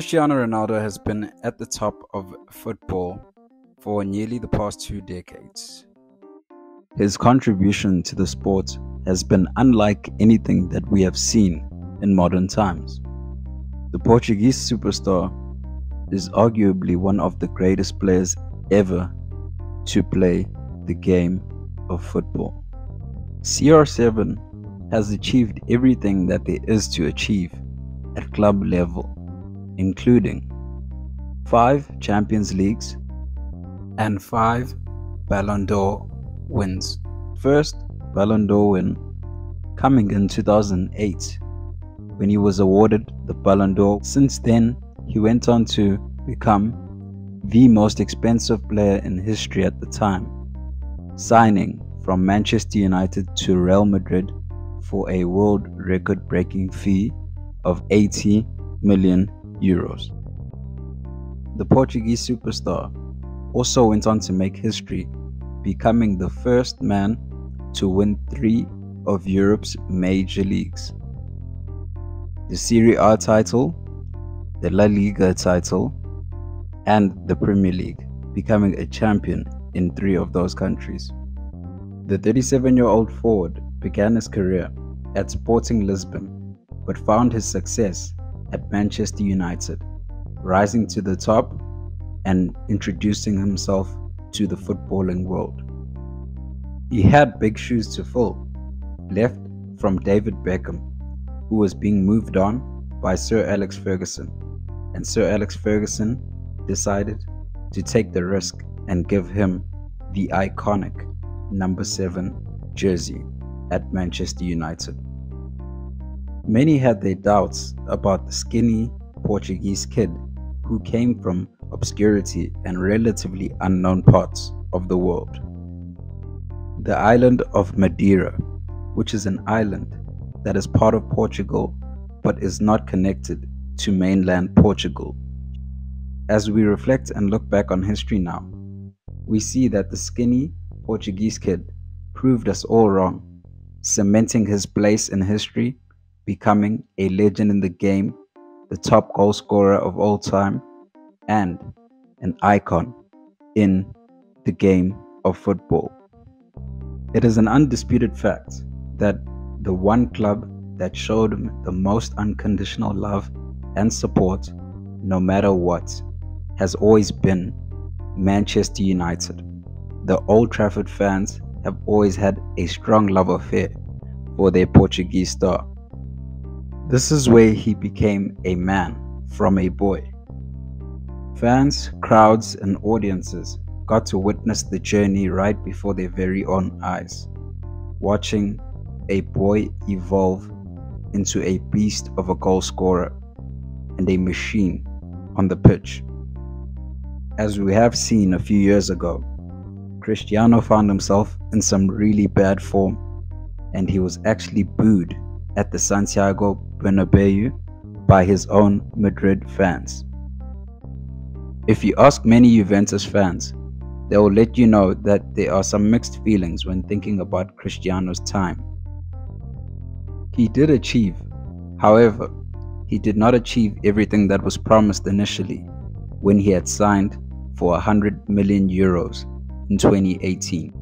Cristiano Ronaldo has been at the top of football for nearly the past two decades. His contribution to the sport has been unlike anything that we have seen in modern times. The Portuguese superstar is arguably one of the greatest players ever to play the game of football. CR7 has achieved everything that there is to achieve at club level including five Champions Leagues and five Ballon d'Or wins. First Ballon d'Or win coming in 2008 when he was awarded the Ballon d'Or. Since then, he went on to become the most expensive player in history at the time, signing from Manchester United to Real Madrid for a world record breaking fee of 80 million euros. The Portuguese superstar also went on to make history, becoming the first man to win three of Europe's major leagues the Serie A title, the La Liga title, and the Premier League, becoming a champion in three of those countries. The 37 year old forward began his career at Sporting Lisbon, but found his success at Manchester United, rising to the top and introducing himself to the footballing world. He had big shoes to fill, left from David Beckham, who was being moved on by Sir Alex Ferguson, and Sir Alex Ferguson decided to take the risk and give him the iconic number 7 jersey at Manchester United. Many had their doubts about the skinny Portuguese kid who came from obscurity and relatively unknown parts of the world. The island of Madeira, which is an island that is part of Portugal but is not connected to mainland Portugal. As we reflect and look back on history now, we see that the skinny Portuguese kid proved us all wrong, cementing his place in history becoming a legend in the game, the top goal scorer of all time, and an icon in the game of football. It is an undisputed fact that the one club that showed him the most unconditional love and support, no matter what, has always been Manchester United. The Old Trafford fans have always had a strong love affair for their Portuguese star. This is where he became a man from a boy. Fans, crowds, and audiences got to witness the journey right before their very own eyes, watching a boy evolve into a beast of a goal scorer and a machine on the pitch. As we have seen a few years ago, Cristiano found himself in some really bad form and he was actually booed at the Santiago Bernabeu by his own Madrid fans. If you ask many Juventus fans, they will let you know that there are some mixed feelings when thinking about Cristiano's time. He did achieve, however, he did not achieve everything that was promised initially when he had signed for 100 million euros in 2018.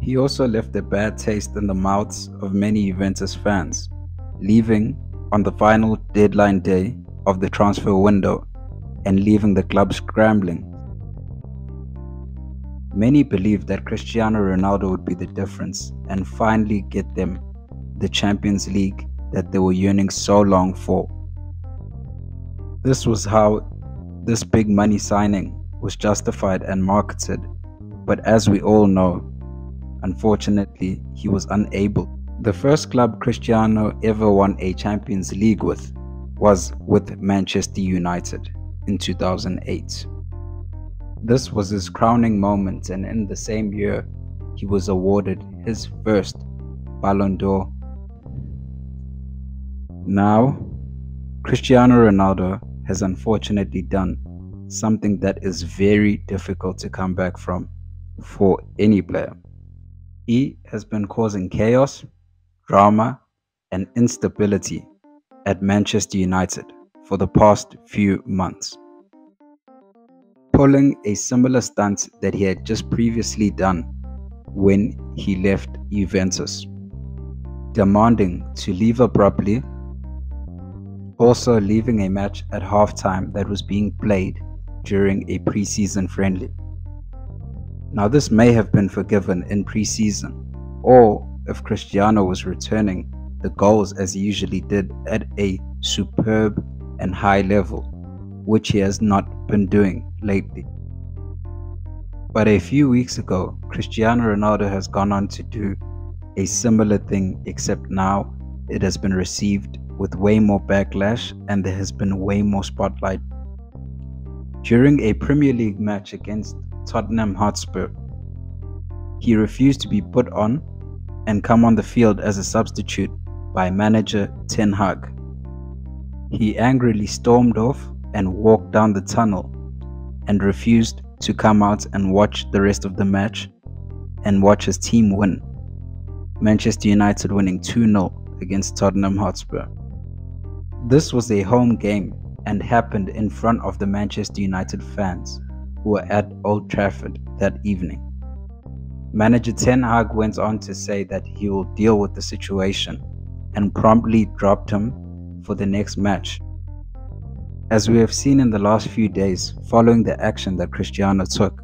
He also left a bad taste in the mouths of many Juventus fans, leaving on the final deadline day of the transfer window and leaving the club scrambling. Many believed that Cristiano Ronaldo would be the difference and finally get them the Champions League that they were yearning so long for. This was how this big money signing was justified and marketed, but as we all know, Unfortunately, he was unable. The first club Cristiano ever won a Champions League with was with Manchester United in 2008. This was his crowning moment, and in the same year, he was awarded his first Ballon d'Or. Now, Cristiano Ronaldo has unfortunately done something that is very difficult to come back from for any player. He has been causing chaos, drama, and instability at Manchester United for the past few months. Pulling a similar stunt that he had just previously done when he left Juventus, demanding to leave abruptly, also leaving a match at halftime that was being played during a preseason friendly. Now, this may have been forgiven in preseason, or if Cristiano was returning the goals as he usually did at a superb and high level, which he has not been doing lately. But a few weeks ago, Cristiano Ronaldo has gone on to do a similar thing, except now it has been received with way more backlash and there has been way more spotlight. During a Premier League match against Tottenham Hotspur, he refused to be put on and come on the field as a substitute by manager Ten Hag. He angrily stormed off and walked down the tunnel and refused to come out and watch the rest of the match and watch his team win. Manchester United winning 2 0 against Tottenham Hotspur. This was a home game and happened in front of the Manchester United fans were at Old Trafford that evening. Manager Ten Hag went on to say that he will deal with the situation and promptly dropped him for the next match. As we have seen in the last few days following the action that Cristiano took,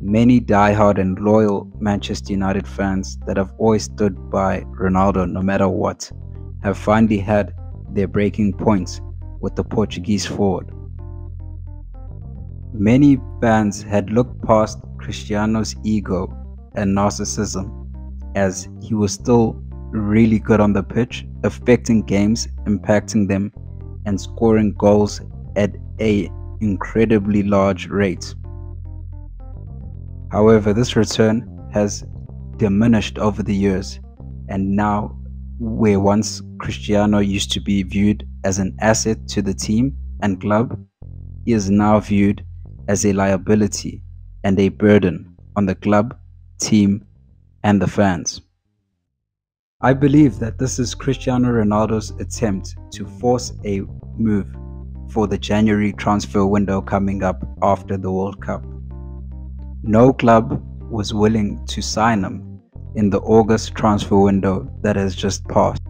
many die-hard and loyal Manchester United fans that have always stood by Ronaldo no matter what have finally had their breaking points with the Portuguese forward. Many fans had looked past Cristiano's ego and narcissism as he was still really good on the pitch, affecting games, impacting them, and scoring goals at a incredibly large rate. However, this return has diminished over the years, and now where once Cristiano used to be viewed as an asset to the team and club, he is now viewed as a liability and a burden on the club, team, and the fans. I believe that this is Cristiano Ronaldo's attempt to force a move for the January transfer window coming up after the World Cup. No club was willing to sign him in the August transfer window that has just passed.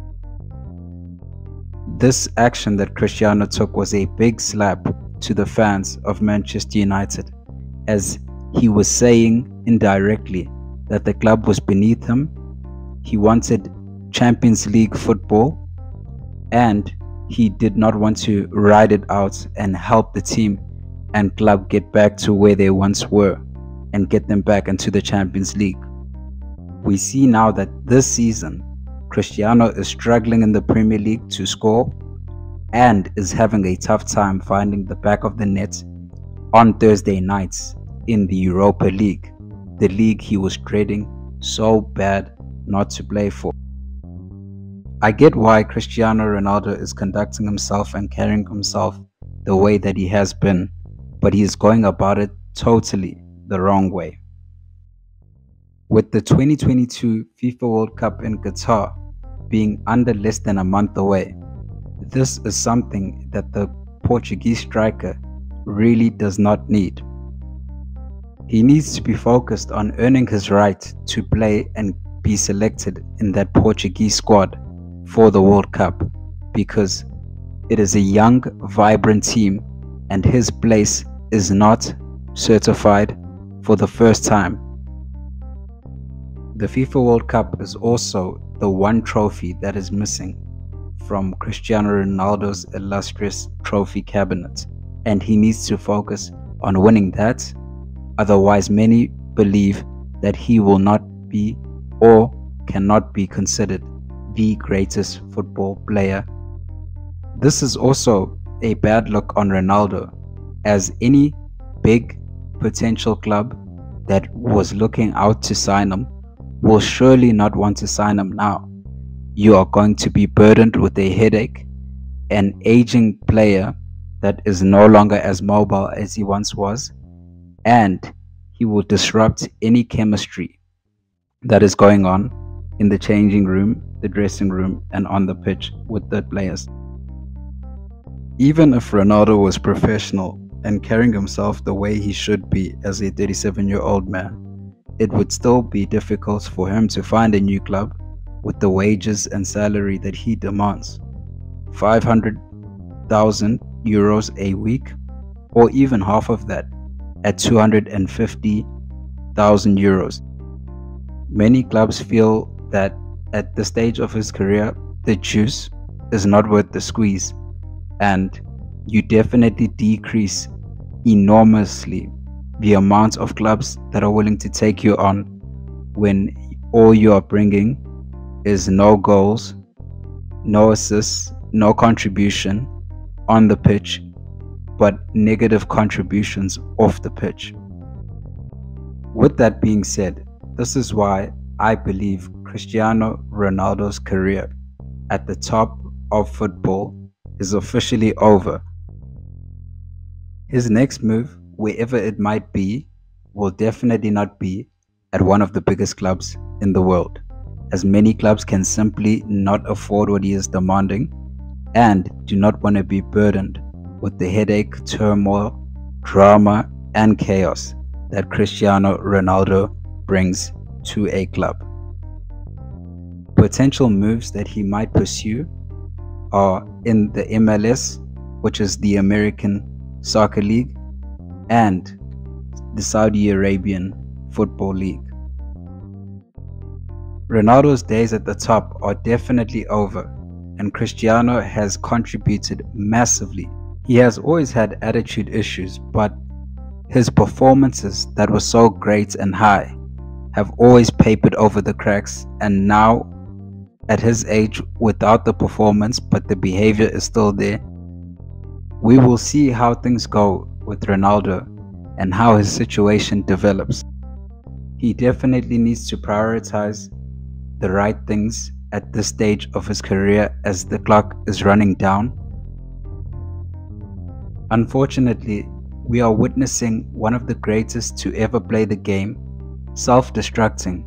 This action that Cristiano took was a big slap to the fans of Manchester United, as he was saying indirectly that the club was beneath him. He wanted Champions League football and he did not want to ride it out and help the team and club get back to where they once were and get them back into the Champions League. We see now that this season, Cristiano is struggling in the Premier League to score and is having a tough time finding the back of the net on Thursday nights in the Europa League, the league he was dreading so bad not to play for. I get why Cristiano Ronaldo is conducting himself and carrying himself the way that he has been, but he is going about it totally the wrong way. With the 2022 FIFA World Cup in Qatar being under less than a month away, this is something that the Portuguese striker really does not need. He needs to be focused on earning his right to play and be selected in that Portuguese squad for the World Cup because it is a young, vibrant team and his place is not certified for the first time. The FIFA World Cup is also the one trophy that is missing from Cristiano Ronaldo's illustrious trophy cabinet, and he needs to focus on winning that. Otherwise, many believe that he will not be or cannot be considered the greatest football player. This is also a bad look on Ronaldo, as any big potential club that was looking out to sign him will surely not want to sign him now. You are going to be burdened with a headache, an aging player that is no longer as mobile as he once was, and he will disrupt any chemistry that is going on in the changing room, the dressing room, and on the pitch with the players. Even if Ronaldo was professional and carrying himself the way he should be as a 37 year old man, it would still be difficult for him to find a new club with the wages and salary that he demands 500,000 euros a week, or even half of that at 250,000 euros. Many clubs feel that at the stage of his career, the juice is not worth the squeeze, and you definitely decrease enormously the amount of clubs that are willing to take you on when all you are bringing is no goals, no assists, no contribution on the pitch, but negative contributions off the pitch. With that being said, this is why I believe Cristiano Ronaldo's career at the top of football is officially over. His next move, wherever it might be, will definitely not be at one of the biggest clubs in the world as many clubs can simply not afford what he is demanding and do not want to be burdened with the headache, turmoil, drama, and chaos that Cristiano Ronaldo brings to a club. Potential moves that he might pursue are in the MLS, which is the American Soccer League, and the Saudi Arabian Football League. Ronaldo's days at the top are definitely over, and Cristiano has contributed massively. He has always had attitude issues, but his performances that were so great and high have always papered over the cracks, and now, at his age, without the performance but the behavior is still there, we will see how things go with Ronaldo and how his situation develops. He definitely needs to prioritize the right things at this stage of his career as the clock is running down? Unfortunately, we are witnessing one of the greatest to ever play the game self destructing.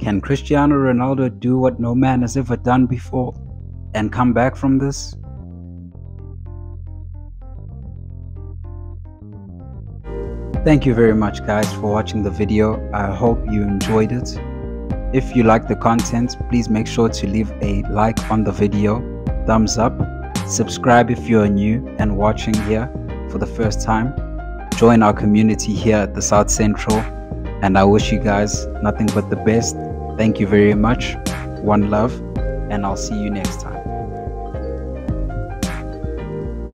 Can Cristiano Ronaldo do what no man has ever done before and come back from this? Thank you very much guys for watching the video. I hope you enjoyed it. If you like the content, please make sure to leave a like on the video, thumbs up, subscribe if you are new and watching here for the first time. Join our community here at the South Central, and I wish you guys nothing but the best. Thank you very much. One love, and I'll see you next time.